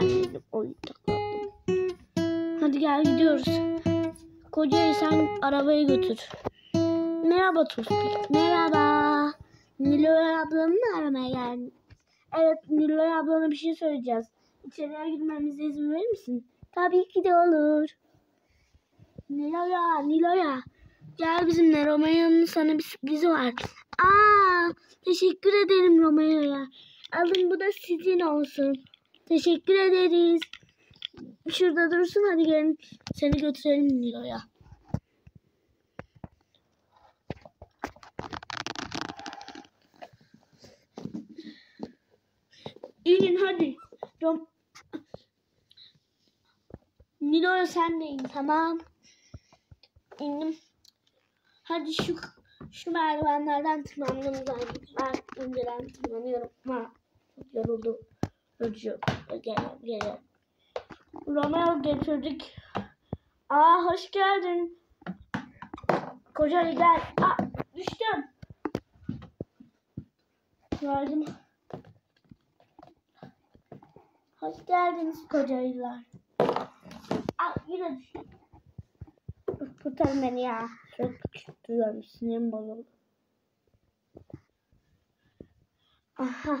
Ben indim. Oy takladım. Hadi gel gidiyoruz. Kocayı sen arabayı götür. Merhaba Tospik. Merhaba. Niloy ablanı mı aramaya geldin? Evet Niloy ablana bir şey söyleyeceğiz. İçeriye girmemize izin verir misin? Tabii ki de olur. Niloya, Niloya. Gel bizimle Romeo'nun sana bir sürprizi var. Aa, teşekkür ederim Romeo'ya. Alın bu da sizin olsun. Teşekkür ederiz. Şurada dursun hadi gelin seni götürelim Nilo'ya. İnin hadi. Rom Nilo'ya sen de in tamam. İndim. Hadi şu şu merdivenlerden tırmanmamız lazım. Ben önceden tırmanıyorum ama çok Yorucu. Gel gel. Romeo getirdik. Aa hoş geldin. Koca gel. Aa düştüm. Geldim. Hoş geldiniz kocayılar. Aa yine düştüm. Kurtar beni ya. Çok tutuyorum. Sinirim bozuldu. Aha.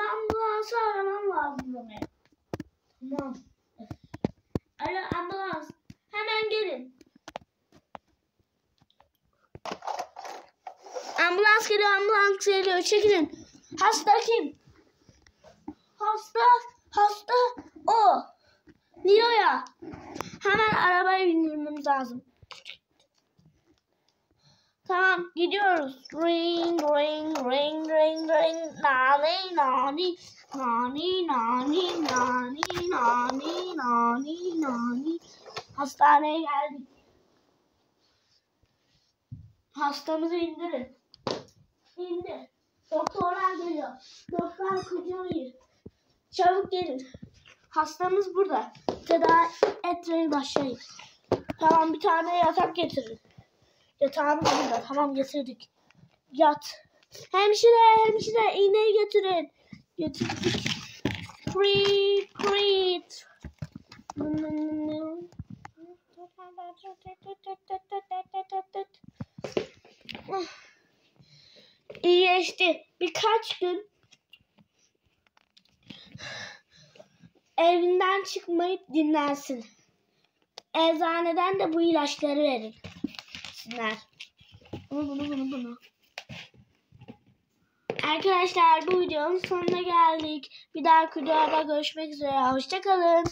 ambulansı aramam lazım Romeo. Tamam. Alo ambulans. Hemen gelin. Ambulans geliyor, ambulans geliyor. Çekilin. Hasta kim? Hasta, hasta o. Nilo'ya. Hemen arabaya bindirmemiz lazım. Tamam gidiyoruz. Ring ring ring ring ring. Nani nani nani nani nani nani nani nani. Hastaneye geldik. Hastamızı indirin. İndir. Doktorlar geliyor. Doktor kucağıyı. Çabuk gelin. Hastamız burada. Tedavi etmeye başlayın. Tamam bir tane yatak getirin. Yatağımız burada. Tamam getirdik. Yat. Hemşire hemşire iğneyi getirin. Getirdik. Creep creep. İyileşti. Birkaç gün evinden çıkmayıp dinlensin. Eczaneden de bu ilaçları verin. Sinler. Bunu bunu bunu bunu. Arkadaşlar bu videonun sonuna geldik. Bir dahaki videoda görüşmek üzere. Hoşçakalın.